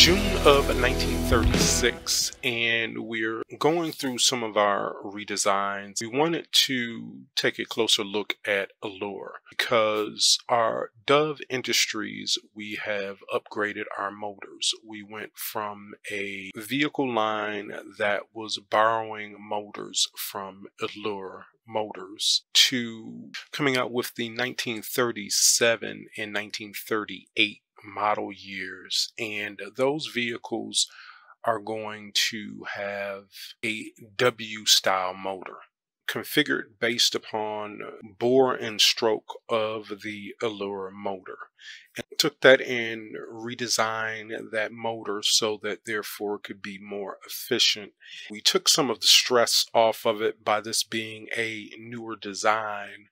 June of 1936, and we're going through some of our redesigns. We wanted to take a closer look at Allure because our Dove Industries, we have upgraded our motors. We went from a vehicle line that was borrowing motors from Allure Motors to coming out with the 1937 and 1938 model years. And those vehicles are going to have a W style motor configured based upon bore and stroke of the Allure motor. And took that and redesigned that motor so that therefore it could be more efficient. We took some of the stress off of it by this being a newer design.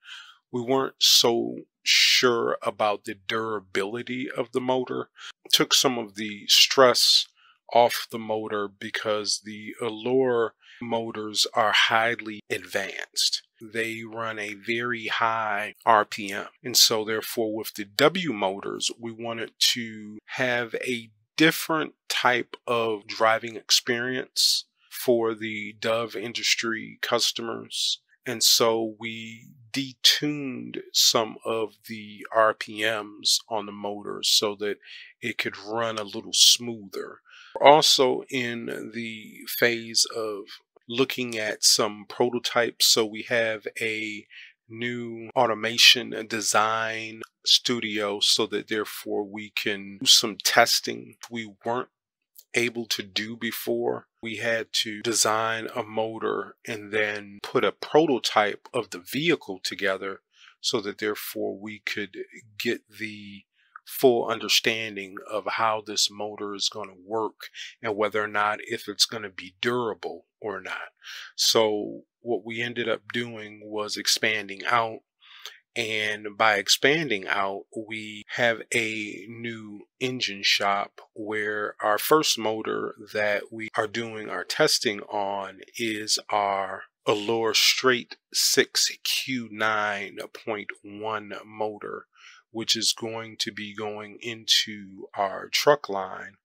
We weren't so sure about the durability of the motor. Took some of the stress off the motor because the Allure motors are highly advanced. They run a very high RPM. And so, therefore, with the W motors, we wanted to have a different type of driving experience for the Dove industry customers. And so we detuned some of the RPMs on the motor so that it could run a little smoother. Also in the phase of looking at some prototypes. So we have a new automation design studio so that therefore we can do some testing we weren't able to do before. We had to design a motor and then put a prototype of the vehicle together so that therefore we could get the full understanding of how this motor is going to work and whether or not if it's going to be durable or not. So what we ended up doing was expanding out and by expanding out, we have a new engine shop where our first motor that we are doing our testing on is our Allure Straight 6Q9.1 motor, which is going to be going into our truck line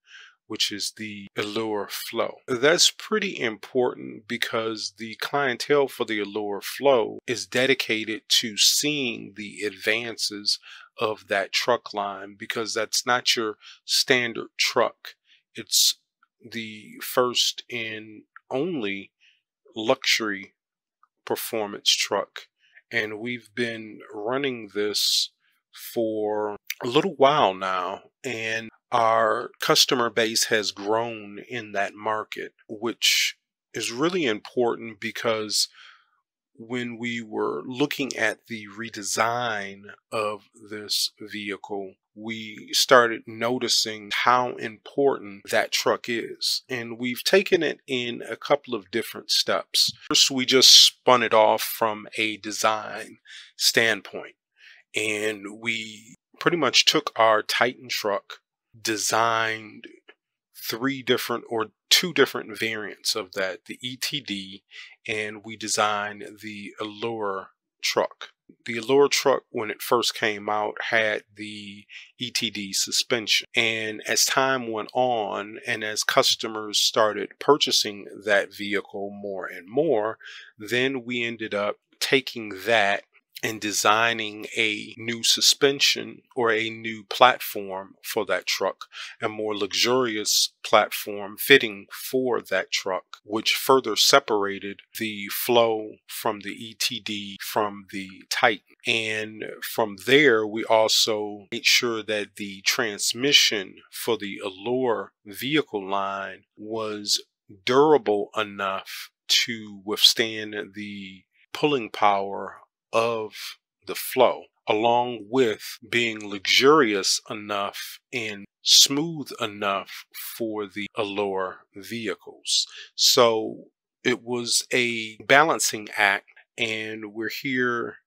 which is the Allure Flow. That's pretty important because the clientele for the Allure Flow is dedicated to seeing the advances of that truck line because that's not your standard truck. It's the first and only luxury performance truck. And we've been running this for a little while now. And our customer base has grown in that market, which is really important because when we were looking at the redesign of this vehicle, we started noticing how important that truck is. And we've taken it in a couple of different steps. First, we just spun it off from a design standpoint. And we pretty much took our Titan truck designed three different or two different variants of that the ETD and we designed the Allure truck. The Allure truck, when it first came out, had the ETD suspension. And as time went on, and as customers started purchasing that vehicle more and more, then we ended up taking that and designing a new suspension or a new platform for that truck, a more luxurious platform fitting for that truck, which further separated the flow from the ETD from the Titan. And from there, we also made sure that the transmission for the Allure vehicle line was durable enough to withstand the pulling power of the flow, along with being luxurious enough and smooth enough for the Allure vehicles. So it was a balancing act, and we're here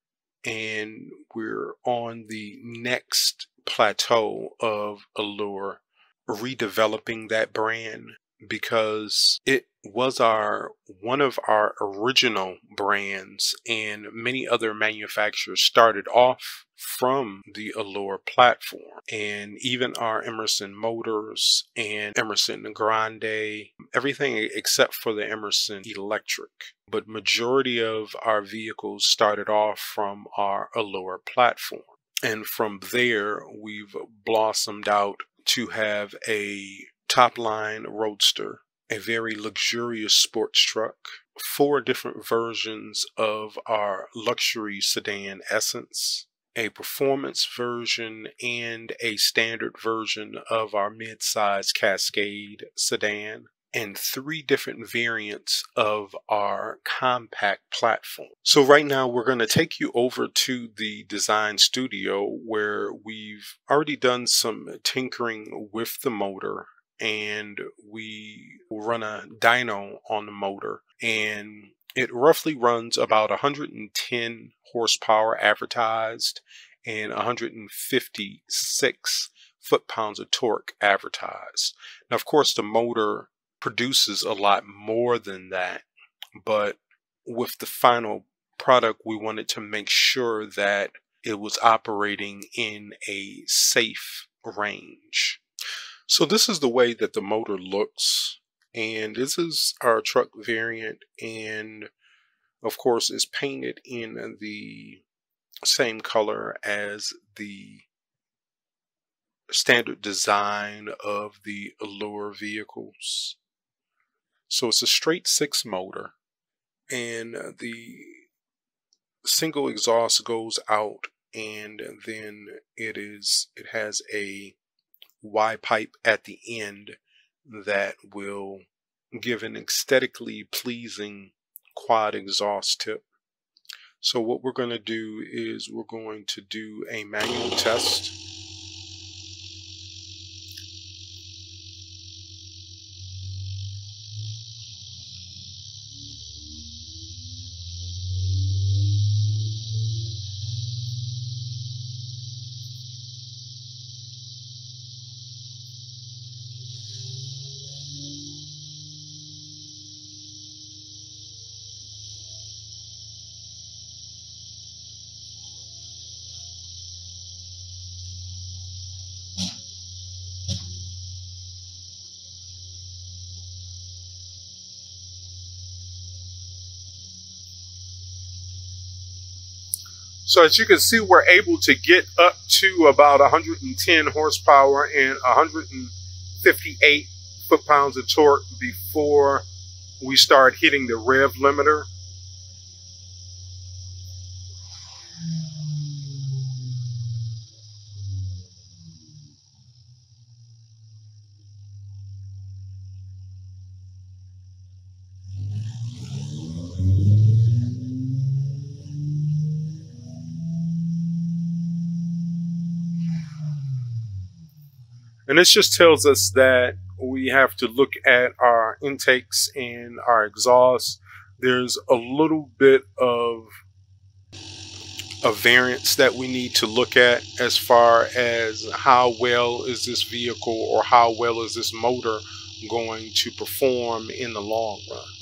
and we're on the next plateau of Allure, redeveloping that brand because it was our one of our original brands and many other manufacturers started off from the Allure platform and even our Emerson motors and Emerson Grande everything except for the Emerson electric. But majority of our vehicles started off from our Allure platform and from there we've blossomed out to have a top line roadster a very luxurious sports truck, four different versions of our luxury sedan Essence, a performance version, and a standard version of our mid-size Cascade sedan, and three different variants of our compact platform. So right now we're going to take you over to the design studio where we've already done some tinkering with the motor and we run a dyno on the motor and it roughly runs about 110 horsepower advertised and 156 foot-pounds of torque advertised. Now, of course, the motor produces a lot more than that, but with the final product, we wanted to make sure that it was operating in a safe range. So this is the way that the motor looks. And this is our truck variant. And of course, it's painted in the same color as the standard design of the Allure vehicles. So it's a straight six motor and the single exhaust goes out and then it is it has a Y pipe at the end that will give an aesthetically pleasing quad exhaust tip. So what we're going to do is we're going to do a manual test. So as you can see, we're able to get up to about 110 horsepower and 158 foot-pounds of torque before we start hitting the rev limiter. And this just tells us that we have to look at our intakes and our exhaust. There's a little bit of a variance that we need to look at as far as how well is this vehicle or how well is this motor going to perform in the long run.